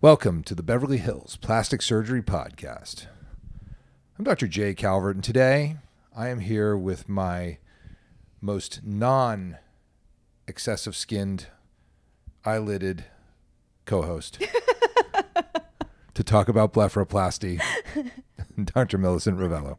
Welcome to the Beverly Hills Plastic Surgery Podcast. I'm Dr. Jay Calvert, and today I am here with my most non excessive skinned, eyelidded co host to talk about blepharoplasty, Dr. Millicent Rovelo.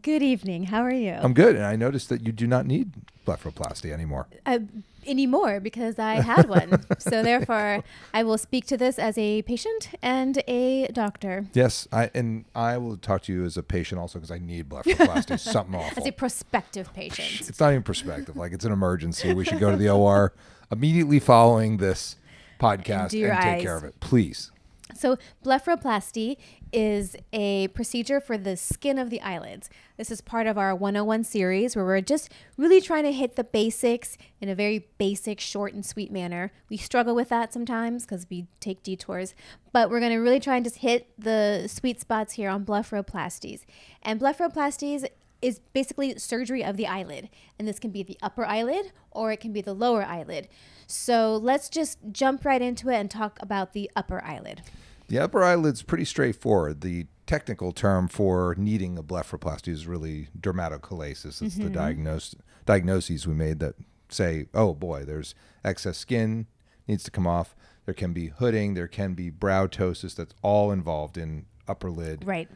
Good evening. How are you? I'm good, and I noticed that you do not need blepharoplasty anymore. uh, anymore because I had one. so therefore, I will speak to this as a patient and a doctor. Yes, I and I will talk to you as a patient also because I need blepharoplasty. something awful. As a prospective patient. It's not even prospective. Like it's an emergency. We should go to the OR immediately following this podcast your and take care of it, please. So, blepharoplasty is a procedure for the skin of the eyelids. This is part of our 101 series where we're just really trying to hit the basics in a very basic, short, and sweet manner. We struggle with that sometimes because we take detours, but we're going to really try and just hit the sweet spots here on blepharoplasties. And blepharoplasties is basically surgery of the eyelid. And this can be the upper eyelid or it can be the lower eyelid. So let's just jump right into it and talk about the upper eyelid. The upper eyelid's pretty straightforward. The technical term for needing a blepharoplasty is really dermatochalasis. It's the mm-hmm. diagnose, diagnoses we made that say, oh boy, there's excess skin needs to come off. There can be hooding. There can be brow ptosis. That's all involved in upper lid Right.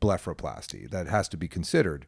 Blepharoplasty that has to be considered.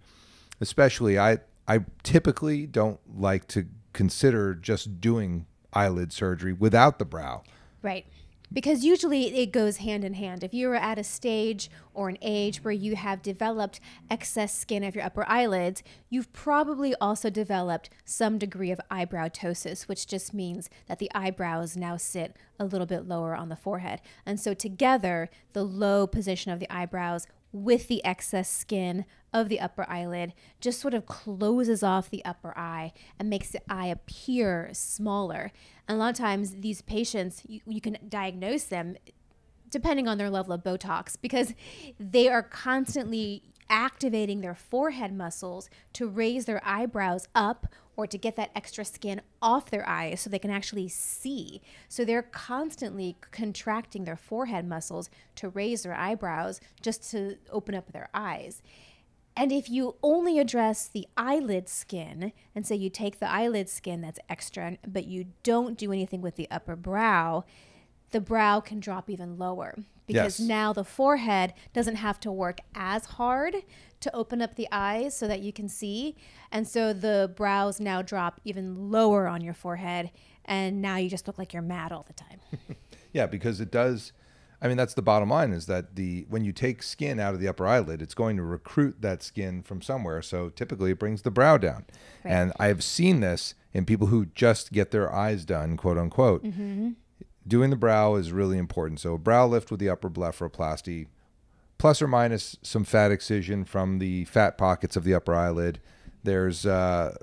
Especially, I I typically don't like to consider just doing eyelid surgery without the brow. Right. Because usually it goes hand in hand. If you are at a stage or an age where you have developed excess skin of your upper eyelids, you've probably also developed some degree of eyebrow ptosis, which just means that the eyebrows now sit a little bit lower on the forehead. And so together, the low position of the eyebrows with the excess skin of the upper eyelid just sort of closes off the upper eye and makes the eye appear smaller. And a lot of times, these patients, you, you can diagnose them depending on their level of Botox because they are constantly activating their forehead muscles to raise their eyebrows up or to get that extra skin off their eyes so they can actually see. So they're constantly contracting their forehead muscles to raise their eyebrows just to open up their eyes. And if you only address the eyelid skin, and say you take the eyelid skin that's extra, but you don't do anything with the upper brow, the brow can drop even lower because Yes. now the forehead doesn't have to work as hard to open up the eyes so that you can see. And so the brows now drop even lower on your forehead. And now you just look like you're mad all the time. Yeah, because it does. I mean, that's the bottom line is that the when you take skin out of the upper eyelid, it's going to recruit that skin from somewhere. So typically, it brings the brow down. Right. And I have seen this in people who just get their eyes done, quote unquote. Mm-hmm. Doing the brow is really important. So a brow lift with the upper blepharoplasty, plus or minus some fat excision from the fat pockets of the upper eyelid. There's uh,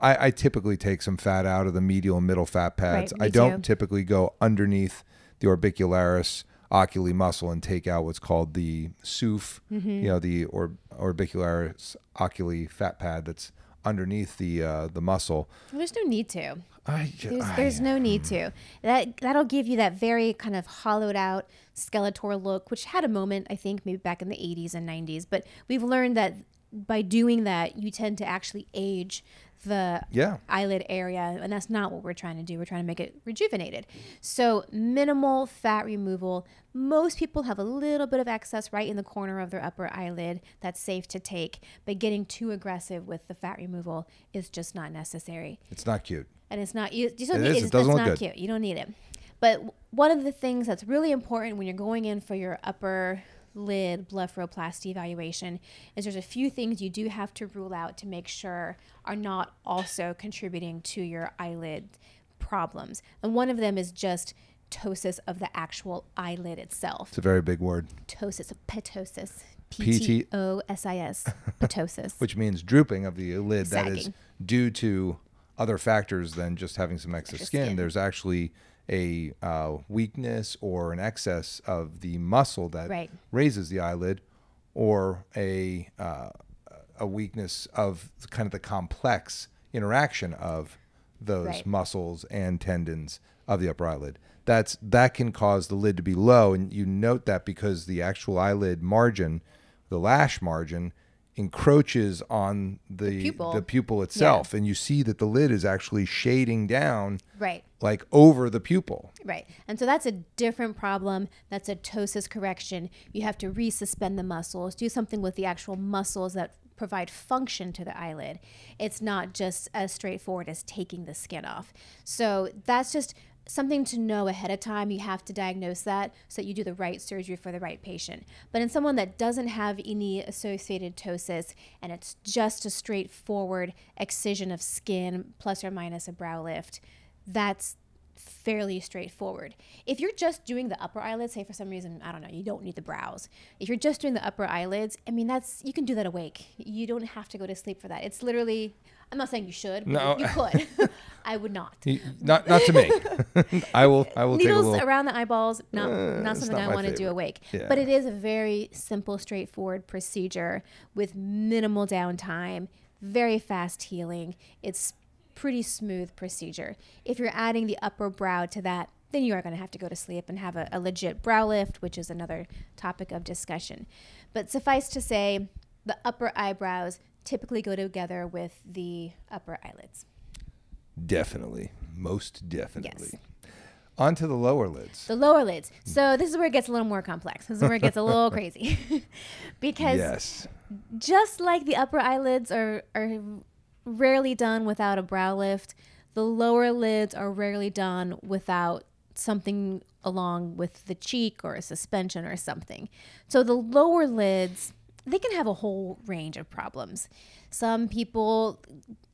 I, I typically take some fat out of the medial and middle fat pads. Right, I don't too. typically go underneath the orbicularis oculi muscle and take out what's called the SOOF, Mm-hmm. you know, the or, orbicularis oculi fat pad that's underneath the uh, the muscle. There's no need to. I, There's, I- there's no need to. That that'll give you that very kind of hollowed out Skeletor look, which had a moment I think maybe back in the 80s and 90s. But we've learned that by doing that, you tend to actually age the Yeah. eyelid area, and that's not what we're trying to do. We're trying to make it rejuvenated. So minimal fat removal. Most people have a little bit of excess right in the corner of their upper eyelid that's safe to take, but getting too aggressive with the fat removal is just not necessary it's not cute. and it's not you, you don't It need is, it. doesn't look not good. cute. You don't need it. But one of the things that's really important when you're going in for your upper lid blepharoplasty evaluation is there's a few things you do have to rule out to make sure are not also contributing to your eyelid problems. And one of them is just ptosis of the actual eyelid itself. It's a very big word, Ptosis, ptosis. P T- O S I S. Ptosis. which means drooping of the lid. That is due to other factors than just having some excess Extra skin. skin. There's actually a uh, weakness or an excess of the muscle that Right. raises the eyelid, or a uh, a weakness of kind of the complex interaction of those Right. muscles and tendons of the upper eyelid. that's that can cause the lid to be low, and you note that because the actual eyelid margin, the lash margin, encroaches on the pupil. the pupil itself, and you see that the lid is actually shading down, Right. Like over the pupil. Right. And so that's a different problem. That's a ptosis correction. You have to resuspend the muscles, do something with the actual muscles that provide function to the eyelid. It's not just as straightforward as taking the skin off. So that's just something to know ahead of time. You have to diagnose that so that you do the right surgery for the right patient. But in someone that doesn't have any associated ptosis and it's just a straightforward excision of skin plus or minus a brow lift, that's fairly straightforward. If you're just doing the upper eyelids, say for some reason, I don't know, you don't need the brows. If you're just doing the upper eyelids, I mean, that's, you can do that awake. You don't have to go to sleep for that. It's literally, I'm not saying you should, but No. you could. I would not. You- Not not to me. I will I will Needles little. around the eyeballs, not, Uh, not something not I want to do awake. Yeah. But it is a very simple, straightforward procedure with minimal downtime, very fast healing. It's pretty smooth procedure. If you're adding the upper brow to that, then you are going to have to go to sleep and have a, a legit brow lift, which is another topic of discussion. But suffice to say, the upper eyebrows typically go together with the upper eyelids. Definitely, most definitely. Yes. On to the lower lids. The lower lids. So this is where it gets a little more complex. This is where it gets a little crazy. because yes. just like the upper eyelids are, are rarely done without a brow lift, the lower lids are rarely done without something along with the cheek or a suspension or something. So the lower lids, they can have a whole range of problems. Some people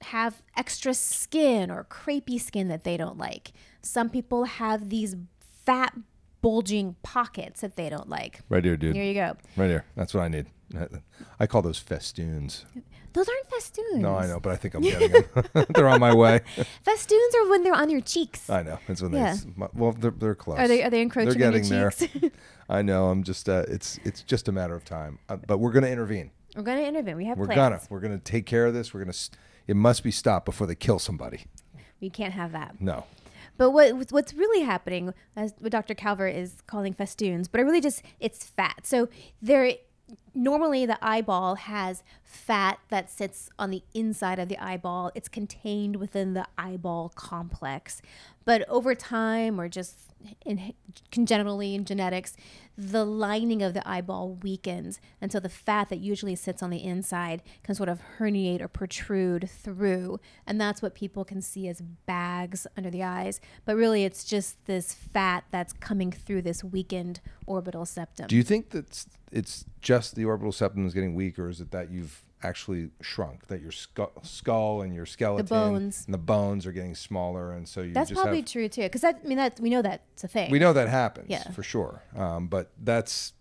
have extra skin or crepey skin that they don't like. Some people have these fat bulging pockets that they don't like. Right here, dude. Here you go. Right here. That's what I need. I call those festoons. Those aren't festoons. No, I know, but I think I'm getting them. they're on my way. Festoons are when they're on your cheeks. I know. It's when Yeah. they. Well, they're, they're close. Are they are they encroaching They're getting there. I know. I'm just. Uh, it's it's just a matter of time. Uh, but we're gonna intervene. We're gonna intervene. We have We're plans. gonna. We're gonna take care of this. We're gonna. s it must be stopped before they kill somebody. We can't have that. No. But what what's really happening, as what Dr. Calvert is calling festoons, but I really just it's fat. So there, normally the eyeball has fat that sits on the inside of the eyeball. It's contained within the eyeball complex, but over time or just in, congenitally in genetics, the lining of the eyeball weakens, and so the fat that usually sits on the inside can sort of herniate or protrude through, and that's what people can see as bags under the eyes. But really, it's just this fat that's coming through this weakened orbital septum. Do you think that it's- it's just the orbital septum is getting weak, or is it that you've actually shrunk? That your skull, skull and your skeleton, the bones. and the bones are getting smaller, and so you that's probably have, true too, because I mean that we know that's a thing. We know that happens, Yeah. for sure. Um, but that's,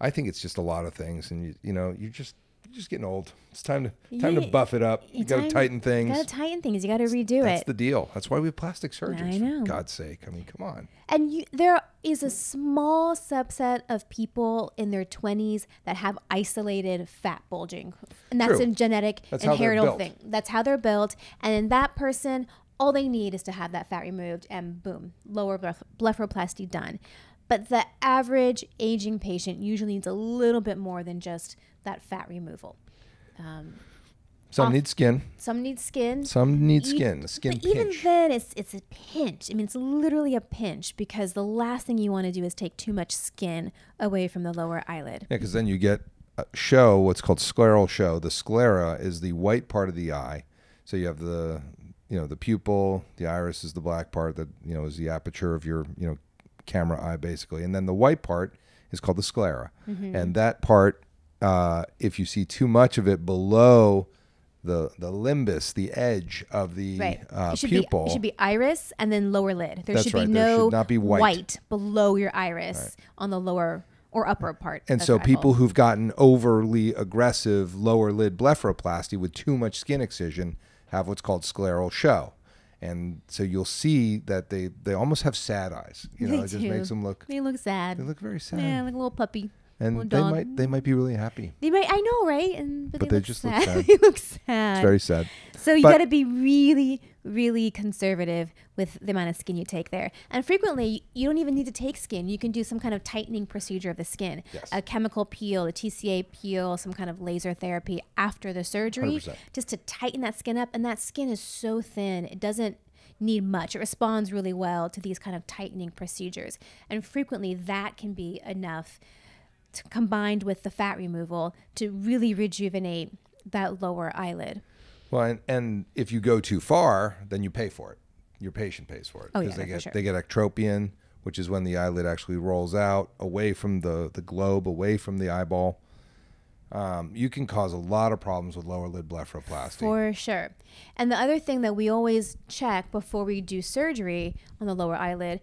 I think it's just a lot of things, and you, you know, you just, just getting old. It's time to, time to buff it up. You got to tighten things. You got to tighten things. You got to redo That's it. That's the deal. That's why we have plastic surgeons. I know. For God's sake. I mean, come on. And you, there is a small subset of people in their 20s that have isolated fat bulging. And that's True. a genetic That's inheritable thing. That's how they're built. And in that person, all they need is to have that fat removed and boom, lower bleph- blepharoplasty done. But the average aging patient usually needs a little bit more than just that fat removal. Um, Some Off- need skin. some need skin. Some need skin. Skin but even then, it's it's a pinch. I mean, it's literally a pinch because the last thing you want to do is take too much skin away from the lower eyelid. Yeah, because then you get a show, what's called scleral show. The sclera is the white part of the eye. So you have the, you know, the pupil. The iris is the black part that you know is the aperture of your, you know, camera eye basically, and then the white part is called the sclera, Mm-hmm. and that part, uh, if you see too much of it below the the limbus, the edge of the Right. uh, it should pupil, be it should be iris and then lower lid. There That's should right. be There no should not be white. below your iris on the lower or upper part. And so eyeball. people who've gotten overly aggressive lower lid blepharoplasty with too much skin excision have what's called scleral show. And so you'll see that they, they almost have sad eyes. You know, They it just do. makes them look they look sad. they look very sad. yeah, like a little puppy. And they might they might be really happy. They might, I know, right? And but, But they, they look just look sad. sad. they look sad. It's very sad. So you got to be really, really conservative with the amount of skin you take there. And frequently, you don't even need to take skin. You can do some kind of tightening procedure of the skin, Yes. a chemical peel, a TCA peel, some kind of laser therapy after the surgery, 100%. just to tighten that skin up. And that skin is so thin, it doesn't need much. It responds really well to these kind of tightening procedures. And frequently, that can be enough combined with the fat removal to really rejuvenate that lower eyelid. Well, and, and if you go too far, then you pay for it. Your patient pays for it Oh, yeah, they get sure. they get ectropion, which is when the eyelid actually rolls out away from the the globe, away from the eyeball. Um, you can cause a lot of problems with lower lid blepharoplasty. For sure. And the other thing that we always check before we do surgery on the lower eyelid,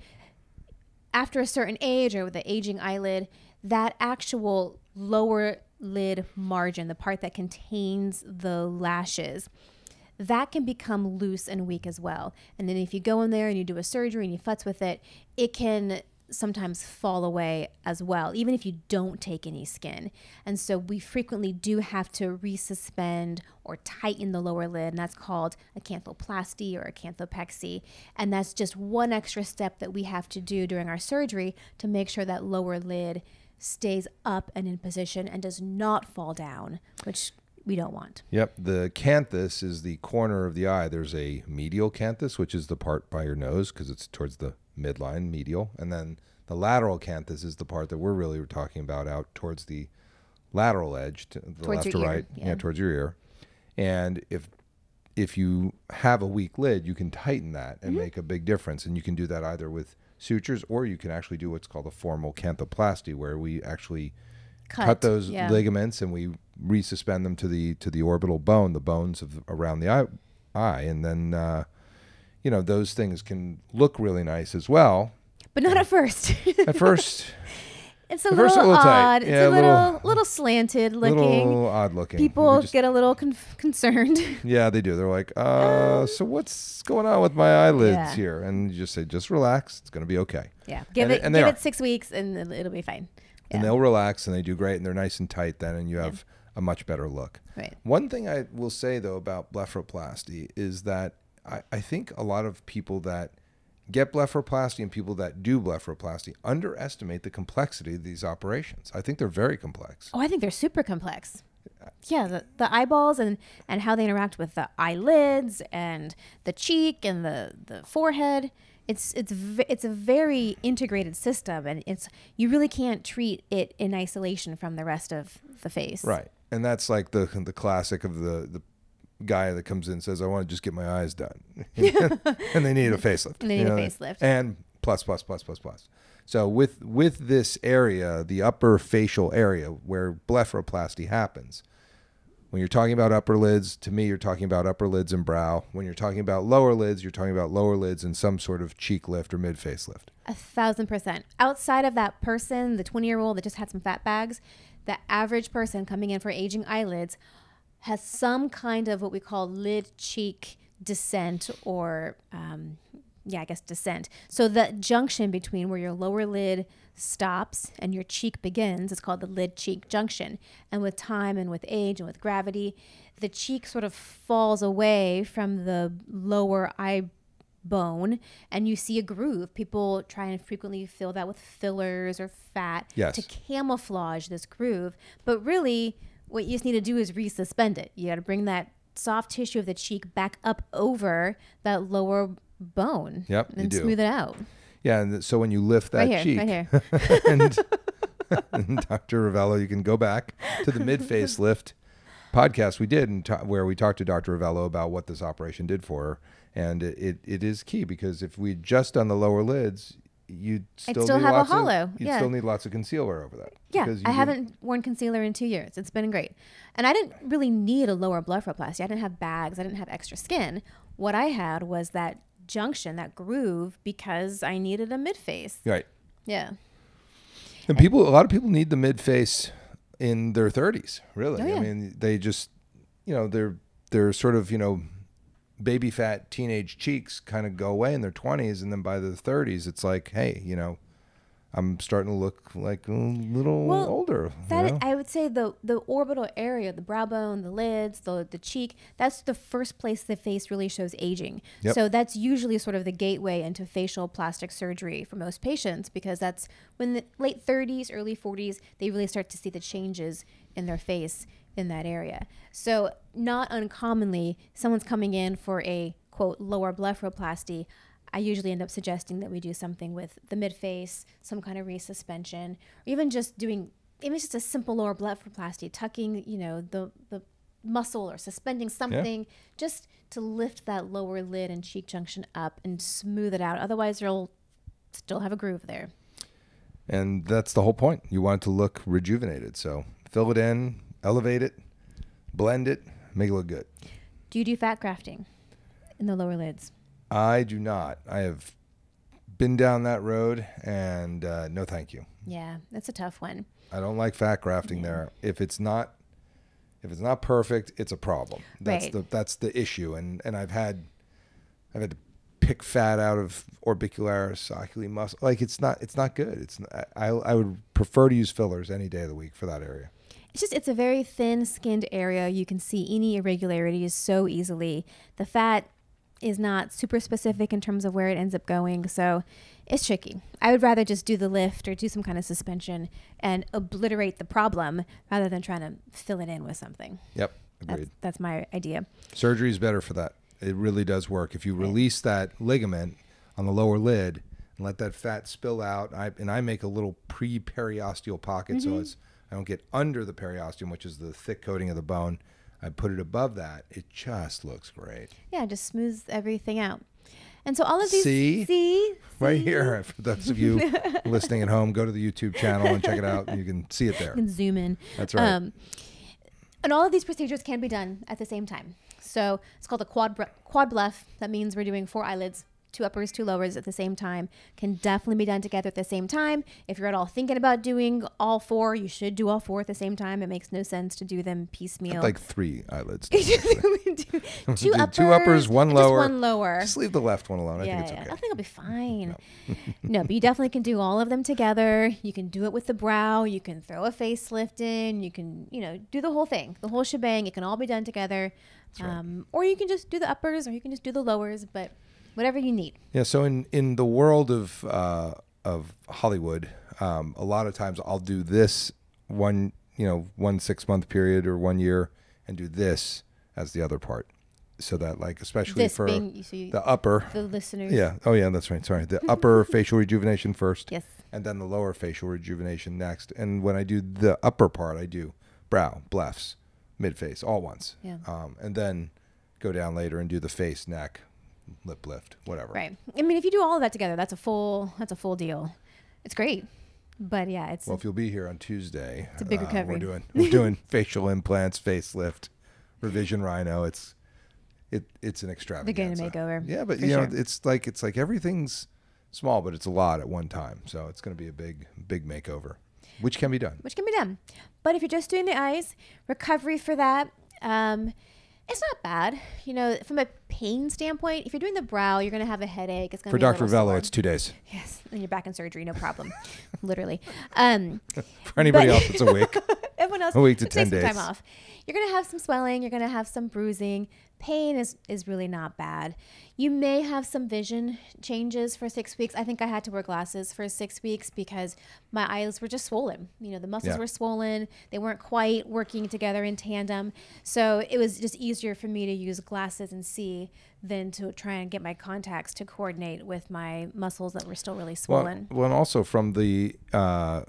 after a certain age or with the aging eyelid, that actual lower lid margin, the part that contains the lashes, that can become loose and weak as well. And then if you go in there and you do a surgery and you futz with it, it can sometimes fall away as well, even if you don't take any skin. And so we frequently do have to resuspend or tighten the lower lid, and that's called a canthoplasty or a canthopexy. And that's just one extra step that we have to do during our surgery to make sure that lower lid stays up and in position and does not fall down, which we don't want. Yep, the canthus is the corner of the eye. There's a medial canthus, which is the part by your nose because it's towards the midline, medial, and then the lateral canthus is the part that we're really talking about out towards the lateral edge, to the Towards left your to ear, right, yeah. towards your ear. And if if you have a weak lid, you can tighten that and Mm-hmm. make a big difference. And you can do that either with sutures or you can actually do what's called a formal canthoplasty, where we actually cut, those yeah. ligaments and we resuspend them to the to the orbital bone, the bones of around the eye, eye and then uh, you know those things can look really nice as well. But not at first. At first, it's a little, a little odd. It's Yeah, a a little, little- little, slanted a looking. little odd looking. People just- get a little conf- concerned. yeah, they do. They're like, uh, so what's going on with my eyelids Yeah. here? And you just say, just relax. It's going to be okay. yeah, give And it and give it six weeks and it'll, it'll be fine. And they'll relax and they do great and they're nice and tight then, and you have a much better look. Right. One thing I will say though about blepharoplasty is that I, I think a lot of people that get blepharoplasty and people that do blepharoplasty underestimate the complexity of these operations. I think they're very complex. Oh, I think they're super complex. Yeah, the, the eyeballs and, and how they interact with the eyelids and the cheek and the, the forehead. It's it's it's a very integrated system, and it's you really can't treat it in isolation from the rest of the face. Right. And that's like the the classic of the the guy that comes in and says, I want to just get my eyes done. and they need a facelift. And they you need a facelift. And plus, plus, plus, plus, plus. So with with this area, the upper facial area where blepharoplasty happens, when you're talking about upper lids, to me, you're talking about upper lids and brow. When you're talking about lower lids, you're talking about lower lids and some sort of cheek lift or mid facelift. A thousand percent. Outside of that person, the 20 year old that just had some fat bags, the average person coming in for aging eyelids has some kind of what we call lid cheek descent or, um, yeah, I guess descent. So the junction between where your lower lid stops and your cheek begins is called the lid cheek junction. And with time and with age and with gravity, the cheek sort of falls away from the lower eye bone and you see a groove. People try and frequently fill that with fillers or fat Yes. to camouflage this groove. But really, what you just need to do is resuspend it. You got to bring that soft tissue of the cheek back up over that lower bone Yep, and do. smooth it out. Yeah, and so when you lift that Right here, cheek, right here. and, and Dr. Rovelo, you can go back to the mid-face lift podcast we did, and where we talked to Dr. Rovelo about what this operation did for her, and it, it, it is key because if we just done the lower lids, you'd still, still need have a hollow, Of, you'd yeah. still need lots of concealer over that. Yeah, I didn't- haven't worn concealer in two years. It's been great. And I didn't really need a lower blepharoplasty. I didn't have bags. I didn't have extra skin. What I had was that junction, that groove, because I needed a mid face. Right. Yeah. And people, a lot of people need the mid face in their 30s. Really, Oh, yeah. I mean, they just, you know, they're they're sort of you know, baby fat teenage cheeks kind of go away in their 20s, and then by the 30s, it's like, hey, you know, I'm starting to look like a little Well, older. you That know? I would say the the orbital area, the brow bone, the lids, the the cheek, that's the first place the face really shows aging. Yep. So that's usually sort of the gateway into facial plastic surgery for most patients because that's when the late 30s, early 40s, they really start to see the changes in their face in that area. So not uncommonly, someone's coming in for a quote lower blepharoplasty. I usually end up suggesting that we do something with the midface, some kind of resuspension, or even just doing even just a simple lower blepharoplasty, tucking, you know, the the muscle or suspending something just to lift that lower lid and cheek junction up and smooth it out. Otherwise, you'll still have a groove there. and that's the whole point. You want it to look rejuvenated. So fill it in, elevate it, blend it, make it look good. Do you do fat grafting in the lower lids? I do not. I have been down that road, and uh, no, thank you. Yeah, that's a tough one. I don't like fat grafting there. If it's not, if it's not perfect, it's a problem. That's Right. the that's the issue. And and I've had, I've had to pick fat out of orbicularis oculi muscle. Like it's not it's not good. It's not, I I would prefer to use fillers any day of the week for that area. It's just it's a very thin skinned area. You can see any irregularities so easily. The fat is not super specific in terms of where it ends up going, so it's tricky. I would rather just do the lift or do some kind of suspension and obliterate the problem rather than trying to fill it in with something. Yep, That's, agreed. that's my idea. Surgery is better for that. It really does work. If you release that ligament on the lower lid and let that fat spill out, I, and I make a little pre-periosteal pocket so mm-hmm. it's I don't get under the periosteum, which is the thick coating of the bone. I put it above that. It just looks great. Yeah, just smooths everything out. And so all of these See? see Right See? here, for those of you listening at home, go to the YouTube channel and check it out. You can see it there. You can zoom in. That's right. Um, and all of these procedures can be done at the same time. So it's called a quad quad bleph. That means we're doing four eyelids, two uppers, two lowers at the same time. Can definitely be done together at the same time. If you're at all thinking about doing all four, you should do all four at the same time. It makes no sense to do them piecemeal. like three eyelids. two Do uppers, two uppers, one lower. one lower. Just leave the left one alone. I yeah, think it's yeah. okay. I think it'll be fine. no, but you definitely can do all of them together. You can do it with the brow. You can throw a facelift in. You can, you know, do the whole thing, the whole shebang. It can all be done together. right. Um, or you can just do the uppers, or you can just do the lowers. But whatever you need. Yeah. So in in the world of uh, of Hollywood, um, a lot of times I'll do this one, you know, one six month period or one year, and do this as the other part, so that like especially This for being so you, the upper. the listeners. Yeah. Oh yeah, that's right. Sorry. The upper facial rejuvenation first, Yes. and then the lower facial rejuvenation next. And when I do the upper part, I do brow, blephs, mid face, all once. Yeah. Um, and then go down later and do the face, neck, lip lift, whatever. Right. I mean, if you do all of that together, that's a full. That's a full deal. It's great. But yeah, it's Well, if you'll be here on Tuesday, it's a big uh, recovery. We're doing we're doing facial implants, facelift, revision rhino. It's it it's an extravaganza. makeover, Yeah, but you know, it's like it's like everything's small, but it's a lot at one time. So it's going to be a big big makeover, which can be done. which can be done. But if you're just doing the eyes, recovery for that, um, it's not bad. You know, from a pain standpoint, if you're doing the brow, you're going to have a headache. It's going to For be Dr. Vello, it's two days. yes, and you're back in surgery, no problem, literally. Um, For anybody But- else, it's a week. else A week to take 10 some time days. off. You're gonna have some swelling. You're gonna have some bruising. Pain is is really not bad. You may have some vision changes for six weeks. I think I had to wear glasses for six weeks because my eyes were just swollen. You know, the muscles Yeah. were swollen. They weren't quite working together in tandem. So it was just easier for me to use glasses and see than to try and get my contacts to coordinate with my muscles that were still really Well, swollen. well, and also from the uh,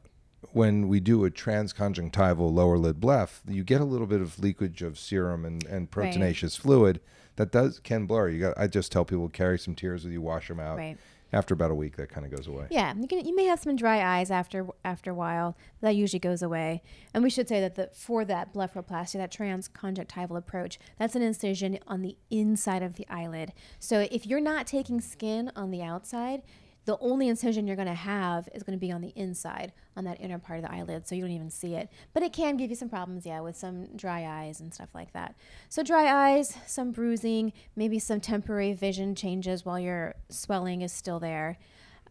when we do a transconjunctival lower lid bleph, you get a little bit of leakage of serum and, and Right. proteinaceous fluid that does can blur. You got. I just tell people carry some tears with you, wash them out. Right. After about a week, that kind of goes away. Yeah, you can. You may have some dry eyes after after a while. That usually goes away. And we should say that the for that blepharoplasty, that transconjunctival approach, that's an incision on the inside of the eyelid. So if you're not taking skin on the outside, the only incision you're going to have is going to be on the inside, on that inner part of the eyelid, so you don't even see it. But it can give you some problems, yeah, with some dry eyes and stuff like that. So dry eyes, some bruising, maybe some temporary vision changes while your swelling is still there.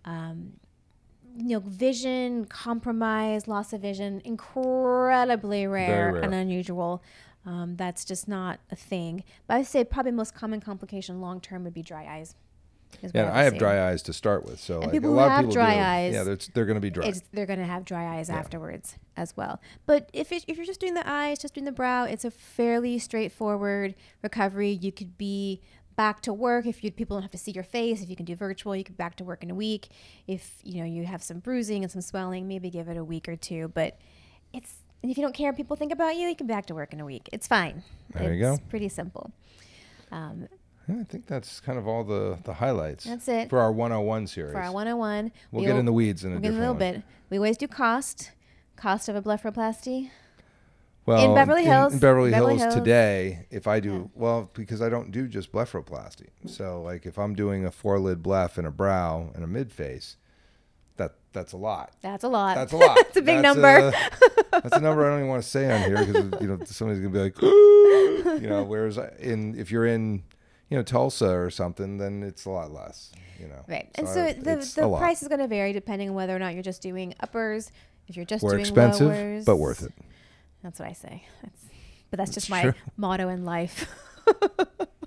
Um, you know, vision compromise, loss of vision, incredibly rare, rare. and unusual. Um, that's just not a thing. But I would say probably most common complication long term would be dry eyes. Yeah, and I have dry eyes to start with, so like people a lot of have people dry do. eyes, Yeah, they're, they're going to be dry. They're going to have dry eyes afterwards as well. But if, it, if you're just doing the eyes, just doing the brow, it's a fairly straightforward recovery. You could be back to work if you people don't have to see your face. If you can do virtual, you could be back to work in a week. If you know you have some bruising and some swelling, maybe give it a week or two. But it's and if you don't care what people think about you, you can be back to work in a week. It's fine. There it's you go. Pretty simple. Um, Yeah, I think that's kind of all the the highlights. That's it. for our 101 series. for our 101, we'll get in the weeds in a We'll in a little one. bit. We always do cost. Cost of a blepharoplasty. Well, Beverly Hills. In, Beverly, Beverly Hills, Hills. today, if I do Yeah. well, because I don't do just blepharoplasty. So, like, if I'm doing a four lid bleph and a brow and a mid face, that that's a lot. That's a lot. That's a lot. It's a big That's number. A, that's a number I don't even want to say on here because you know somebody's gonna be like, you know. Whereas in if you're in you know Tulsa or something, then it's a lot less. You know. Right. And I- so the, the lot. price is going to vary depending on whether or not you're just doing uppers, if you're just We're doing expensive, lowers. but worth it. That's what I say. That's, but that's just my motto in life.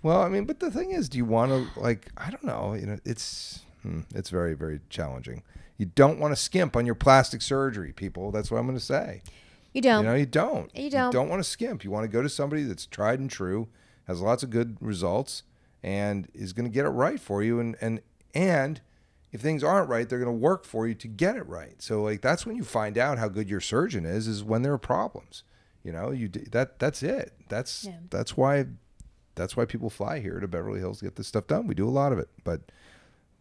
Well, I mean, but the thing is, do you want to like? I don't know. You know, it's hmm, it's very very challenging. You don't want to skimp on your plastic surgery, people. That's what I'm going to say. You don't. You know, you don't. You don't. want to skimp. You want to go to somebody that's tried and true, has lots of good results, and is going to get it right for you. And and and if things aren't right, they're going to work for you to get it right. So like that's when you find out how good your surgeon is. Is when there are problems. You know, you d- that that's it. That's Yeah. that's why that's why people fly here to Beverly Hills to get this stuff done. We do a lot of it, but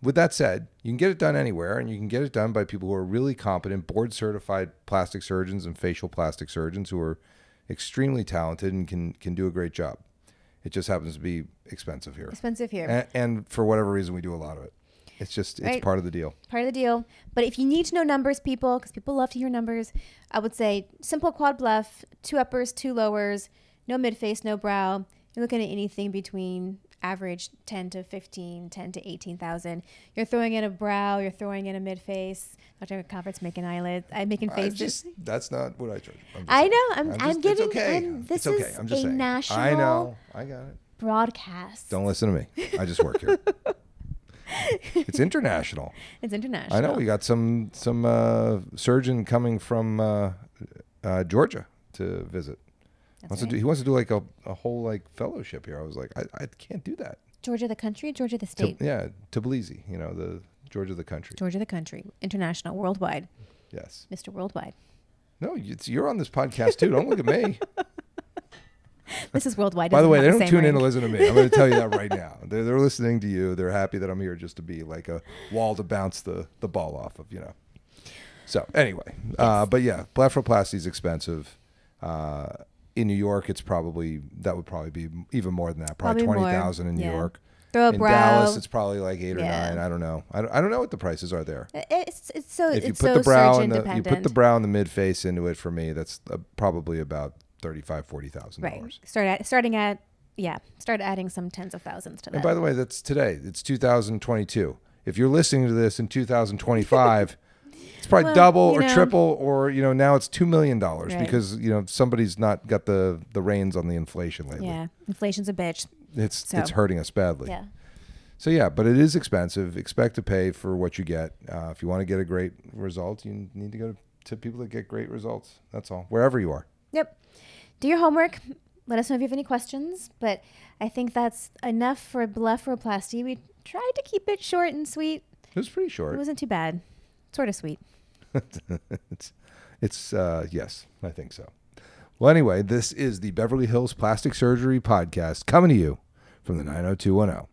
with that said, you can get it done anywhere, and you can get it done by people who are really competent, board certified plastic surgeons and facial plastic surgeons who are extremely talented and can can do a great job. It just happens to be expensive here, Expensive here. and, and for whatever reason, we do a lot of it. It's just it's Right. part of the deal. part of the deal. But if you need to know numbers, people, because people love to hear numbers, I would say simple quad bleph, two uppers, two lowers, no mid face, no brow. You're looking at anything between average 10 to 15, 10 to 18,000. You're throwing in a brow, you're throwing in a mid face. Dr. Conference making eyelids, I'm making I faces. just that's not what I charge. I'm I know. I'm, I'm, just- giving. It's okay. I'm- this it's okay. is I'm just a saying. national I know. I got it. broadcast. Don't listen to me. I just work here. it's international. It's international. I know we got some some uh, surgeon coming from uh, uh, Georgia to visit. That's Wants to do, he wants to do like a, a whole like fellowship here. I was like, I, I can't do that. Georgia the country, Georgia the state, yeah, Tbilisi, you know, the Georgia the country. Georgia the country, international, worldwide, Yes. Mr. Worldwide. No, it's, you're on this podcast too. Don't look at me. This is worldwide. By the way, they don't tune in to listen to me. I'm going to tell you that right now. They're, they're listening to you. They're happy that I'm here just to be like a wall to bounce the, the ball off of, you know. So anyway, uh, but yeah, blepharoplasty is expensive. Uh, in New York, it's probably that would probably be even more than that. Probably, Probably twenty thousand in New yeah. York. Throw in brow. Dallas, it's probably like eight or Yeah. nine. I don't know. I don't, I don't know what the prices are there. It's, it's so If you it's put so the brow and the you put the brow and the mid face into it for me, that's uh, probably about thirty five forty thousand right. dollars. Start at starting at yeah. Start adding some tens of thousands to that. And by the way, that's today. It's 2022. If you're listening to this in 2025, it's probably Well, double or know. triple, or you know now it's two million dollars Right. because you know somebody's not got the the reins on the inflation lately. yeah, inflation's a bitch. It's So- it's hurting us badly. Yeah. So yeah, but it is expensive. Expect to pay for what you get. Uh, if you want to get a great result, you need to go to people that get great results. That's all. Wherever you are. Yep. Do your homework. Let us know if you have any questions. But I think that's enough for blepharoplasty. We tried to keep it short and sweet. It was pretty short. It wasn't too bad. Sort of sweet. it's it's uh yes, I think so. Well, anyway, this is the Beverly Hills Plastic Surgery podcast coming to you from the 90210.